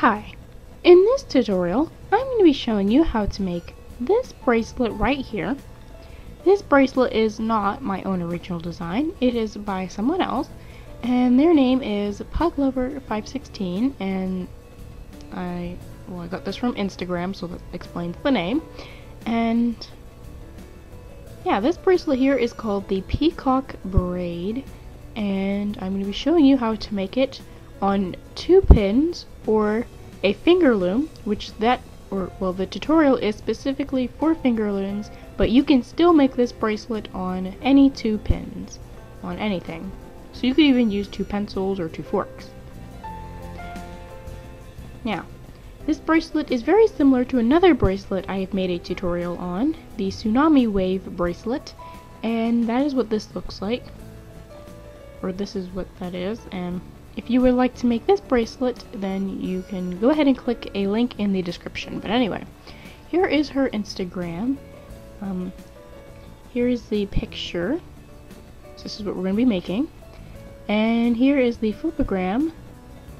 Hi, in this tutorial I'm going to be showing you how to make this bracelet right here. This bracelet is not my own original design, it is by someone else and their name is Puglover516 and I well I got this from Instagram so that explains the name. And yeah this bracelet here is called the Peacock Braid and I'm going to be showing you how to make it on two pins or a finger loom, which that, or well, the tutorial is specifically for finger looms, but you can still make this bracelet on any two pins, on anything. So you could even use two pencils or two forks. Now, this bracelet is very similar to another bracelet I have made a tutorial on, the Tsunami Wave bracelet, and that is what this looks like. Or this is what that is, and if you would like to make this bracelet, then you can go ahead and click a link in the description. But anyway, here is her Instagram. Um, here is the picture. So this is what we're going to be making. And here is the Flipagram,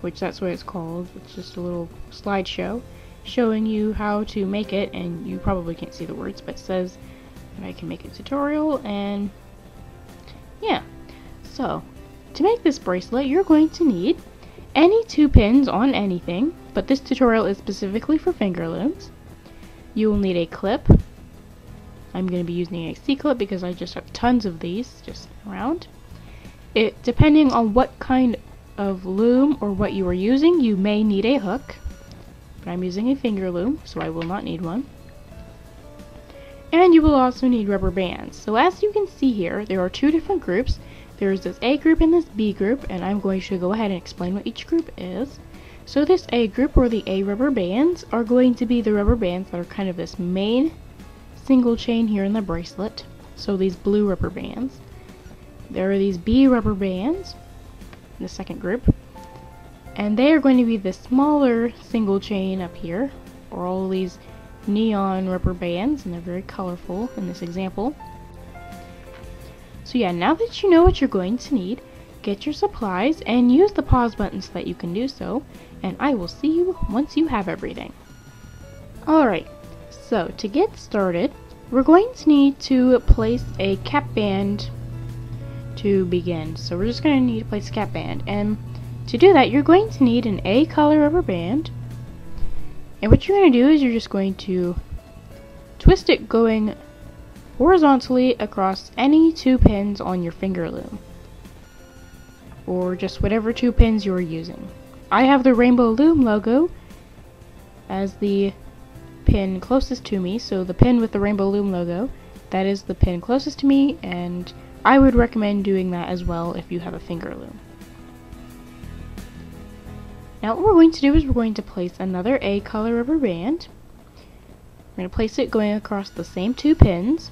which that's what it's called. It's just a little slideshow showing you how to make it. And you probably can't see the words, but it says that I can make a tutorial. And yeah, so to make this bracelet, you're going to need any two pins on anything, but this tutorial is specifically for finger looms. You will need a clip. I'm going to be using a C-clip because I just have tons of these just around. It, depending on what kind of loom or what you are using, you may need a hook. But I'm using a finger loom, so I will not need one. And you will also need rubber bands. So as you can see here, there are two different groups. There's this A group and this B group, and I'm going to go ahead and explain what each group is. So this A group, or the A rubber bands, are going to be the rubber bands that are kind of this main single chain here in the bracelet. So these blue rubber bands. There are these B rubber bands, the second group, and they are going to be the smaller single chain up here, or all these neon rubber bands, and they're very colorful in this example. So yeah, now that you know what you're going to need, get your supplies and use the pause button so that you can do so, and I will see you once you have everything. Alright, so to get started, we're going to need to place a cap band to begin. So we're just going to need to place a cap band, and to do that, you're going to need an A color rubber band, and what you're going to do is you're just going to twist it going horizontally across any two pins on your finger loom or just whatever two pins you're using. I have the Rainbow Loom logo as the pin closest to me, so the pin with the Rainbow Loom logo, that is the pin closest to me, and I would recommend doing that as well if you have a finger loom. Now what we're going to do is we're going to place another A color rubber band. We're going to place it going across the same two pins.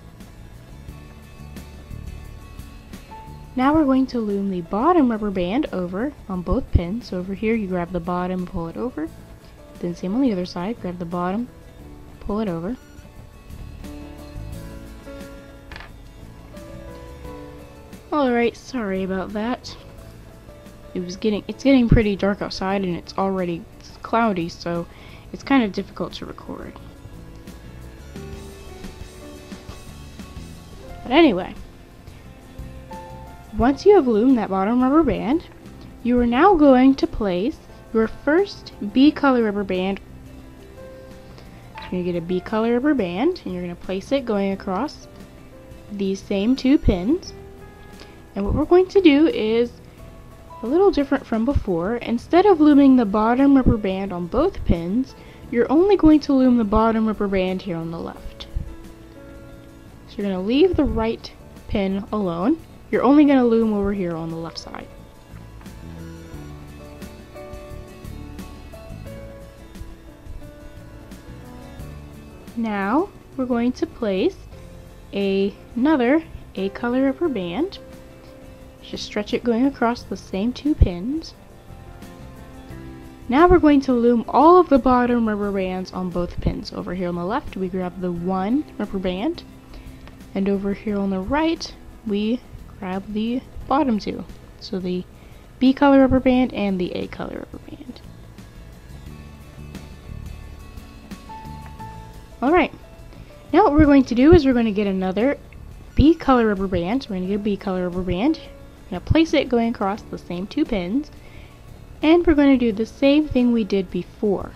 Now we're going to loom the bottom rubber band over on both pins. So over here you grab the bottom, pull it over. Then same on the other side, grab the bottom, pull it over. Alright, sorry about that. It was getting it's getting pretty dark outside and it's already cloudy, so it's kind of difficult to record. But anyway, once you have loomed that bottom rubber band, you are now going to place your first B color rubber band. You're going to get a B color rubber band and you're going to place it going across these same two pins. And what we're going to do is a little different from before. Instead of looming the bottom rubber band on both pins, you're only going to loom the bottom rubber band here on the left. So you're going to leave the right pin alone you're only going to loom over here on the left side. Now we're going to place a, another A color rubber band. Just stretch it going across the same two pins. Now we're going to loom all of the bottom rubber bands on both pins. Over here on the left we grab the one rubber band and over here on the right we grab the bottom two. So the B color rubber band and the A color rubber band. Alright, now what we're going to do is we're going to get another B color rubber band. We're going to get a B color rubber band. We're going to place it going across the same two pins. And we're going to do the same thing we did before.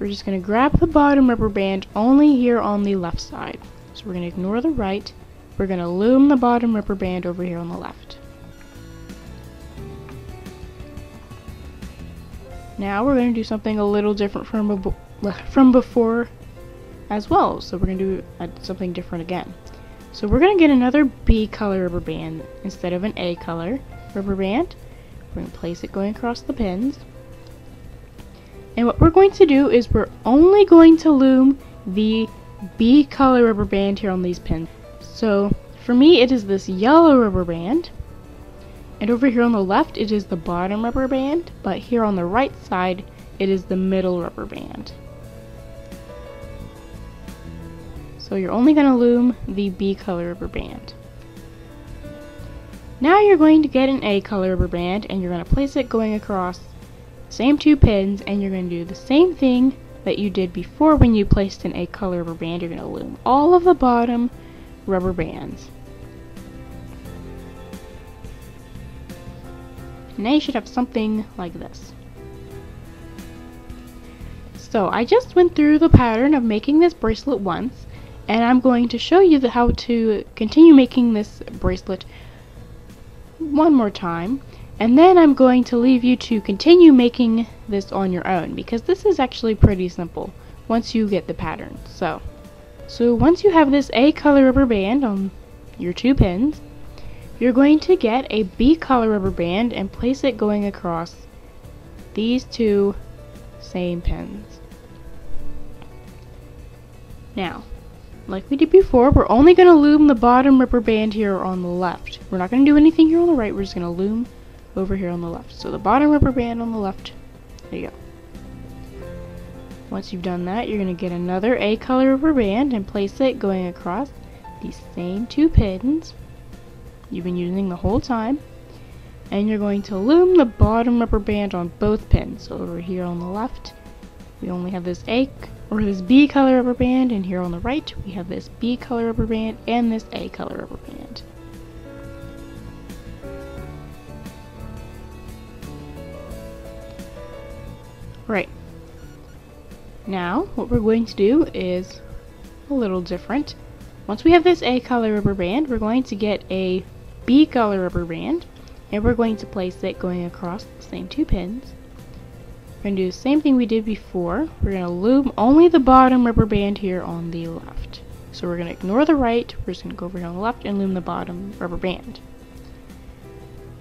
We're just going to grab the bottom rubber band only here on the left side. So we're going to ignore the right we're going to loom the bottom rubber band over here on the left. Now we're going to do something a little different from, from before as well. So we're going to do something different again. So we're going to get another B color rubber band instead of an A color rubber band. We're going to place it going across the pins. And what we're going to do is we're only going to loom the B color rubber band here on these pins. So for me it is this yellow rubber band. And over here on the left it is the bottom rubber band, but here on the right side it is the middle rubber band. So you're only going to loom the B color rubber band. Now you're going to get an A color rubber band and you're going to place it going across same two pins and you're going to do the same thing that you did before when you placed an A color rubber band. You're going to loom all of the bottom rubber bands. Now you should have something like this. So I just went through the pattern of making this bracelet once and I'm going to show you the, how to continue making this bracelet one more time and then I'm going to leave you to continue making this on your own because this is actually pretty simple once you get the pattern so so once you have this A color rubber band on your two pins you're going to get a B color rubber band and place it going across these two same pins now like we did before, we're only going to loom the bottom rubber band here on the left. We're not going to do anything here on the right, we're just going to loom over here on the left. So the bottom rubber band on the left, there you go. Once you've done that, you're going to get another A color rubber band and place it going across these same two pins you've been using the whole time. And you're going to loom the bottom rubber band on both pins. So over here on the left, we only have this A or this B color rubber band, and here on the right we have this B color rubber band and this A color rubber band. Right. Now, what we're going to do is a little different. Once we have this A color rubber band, we're going to get a B color rubber band, and we're going to place it going across the same two pins. We're going to do the same thing we did before. We're going to loom only the bottom rubber band here on the left. So we're going to ignore the right, we're just going to go over here on the left and loom the bottom rubber band.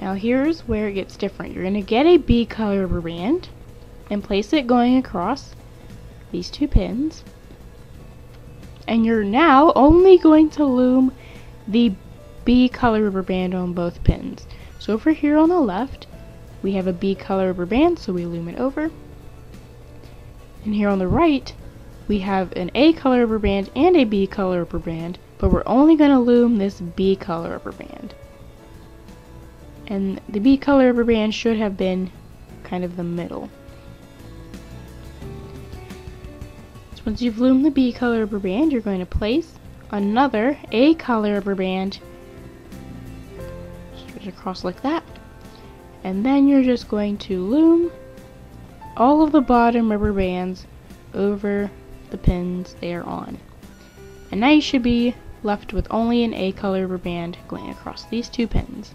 Now here's where it gets different. You're going to get a B color rubber band and place it going across these two pins. And you're now only going to loom the B color rubber band on both pins. So over here on the left, we have a B color rubber band, so we loom it over. And here on the right, we have an A color rubber band and a B color rubber band, but we're only going to loom this B color rubber band. And the B color rubber band should have been kind of the middle. Once you've loomed the B color rubber band, you're going to place another A color rubber band stretch across like that and then you're just going to loom all of the bottom rubber bands over the pins they are on. And now you should be left with only an A color rubber band going across these two pins.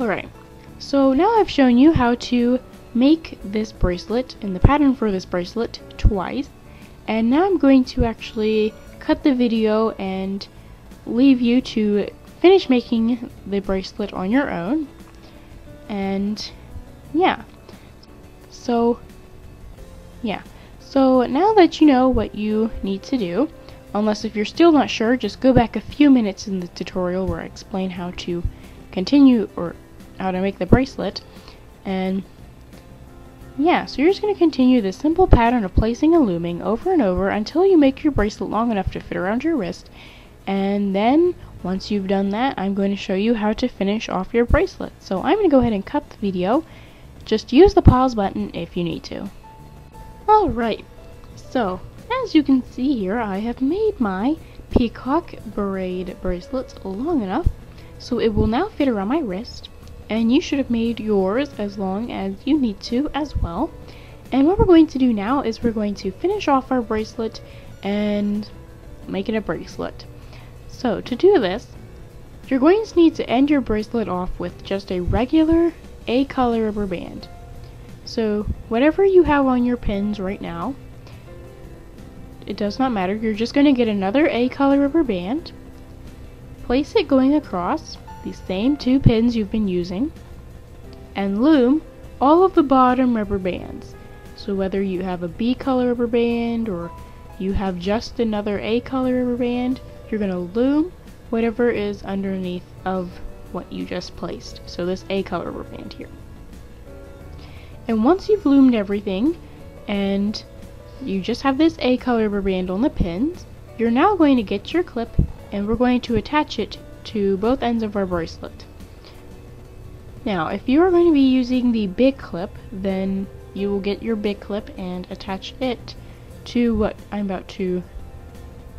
Alright, so now I've shown you how to make this bracelet and the pattern for this bracelet twice. And now I'm going to actually cut the video and leave you to finish making the bracelet on your own. And yeah. So, yeah. So now that you know what you need to do, unless if you're still not sure, just go back a few minutes in the tutorial where I explain how to continue or how to make the bracelet. And yeah, so you're just going to continue this simple pattern of placing and looming over and over until you make your bracelet long enough to fit around your wrist. And then once you've done that, I'm going to show you how to finish off your bracelet. So I'm going to go ahead and cut the video. Just use the pause button if you need to. Alright, so as you can see here, I have made my peacock braid bracelets long enough so it will now fit around my wrist and you should have made yours as long as you need to as well. And what we're going to do now is we're going to finish off our bracelet and make it a bracelet. So to do this, you're going to need to end your bracelet off with just a regular A color rubber band. So whatever you have on your pins right now, it does not matter. You're just going to get another A color rubber band, place it going across the same two pins you've been using, and loom all of the bottom rubber bands. So whether you have a B color rubber band or you have just another A color rubber band, you're going to loom whatever is underneath of what you just placed. So this A color rubber band here. And once you've loomed everything and you just have this A color rubber band on the pins, you're now going to get your clip and we're going to attach it to both ends of our bracelet. Now, if you are going to be using the big clip, then you will get your big clip and attach it to what I'm about to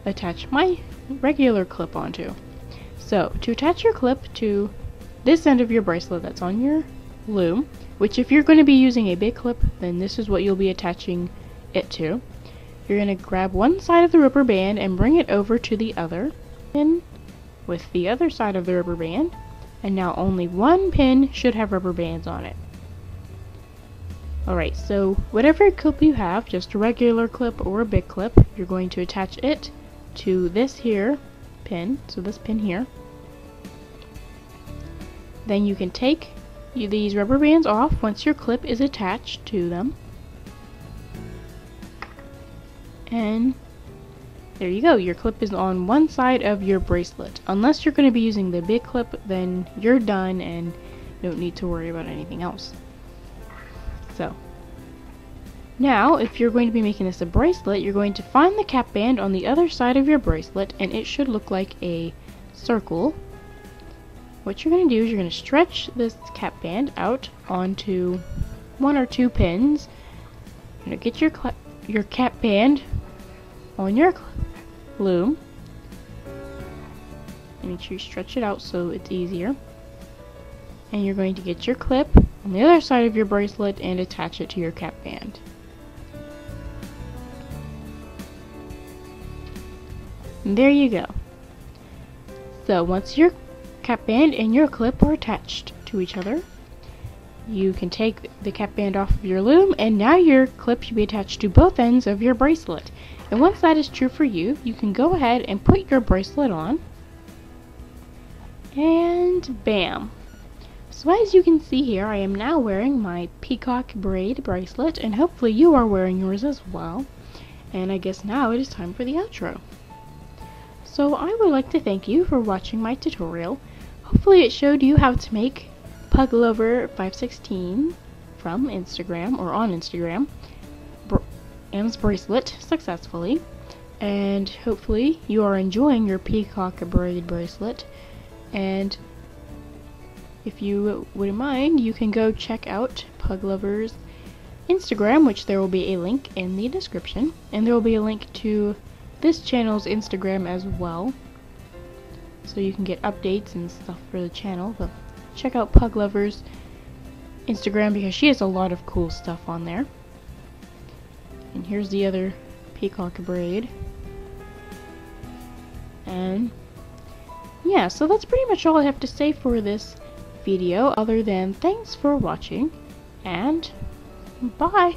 attach my regular clip onto. So, to attach your clip to this end of your bracelet that's on your loom, which if you're going to be using a big clip, then this is what you'll be attaching it to. You're going to grab one side of the rubber band and bring it over to the other pin with the other side of the rubber band. And now only one pin should have rubber bands on it. Alright, so whatever clip you have, just a regular clip or a big clip, you're going to attach it to this here pin, so this pin here. Then you can take these rubber bands off once your clip is attached to them. And there you go, your clip is on one side of your bracelet. Unless you're going to be using the big clip, then you're done and don't need to worry about anything else. So, now, if you're going to be making this a bracelet, you're going to find the cap band on the other side of your bracelet, and it should look like a circle. What you're going to do is you're going to stretch this cap band out onto one or two pins. You're going to get your your cap band on your loom. And make sure you stretch it out so it's easier. And you're going to get your clip on the other side of your bracelet and attach it to your cap band. And there you go. So once your cap band and your clip are attached to each other, you can take the cap band off of your loom and now your clip should be attached to both ends of your bracelet. And once that is true for you, you can go ahead and put your bracelet on. And bam! So as you can see here, I am now wearing my peacock braid bracelet, and hopefully you are wearing yours as well. And I guess now it is time for the outro. So I would like to thank you for watching my tutorial. Hopefully it showed you how to make Puglover516 from Instagram or on Instagram M's bracelet successfully and hopefully you are enjoying your peacock braid bracelet and if you wouldn't mind you can go check out Puglover's Instagram which there will be a link in the description and there will be a link to this channel's Instagram as well. So you can get updates and stuff for the channel. But check out Pug Lover's Instagram because she has a lot of cool stuff on there. And here's the other peacock braid. And yeah, so that's pretty much all I have to say for this video other than thanks for watching and bye!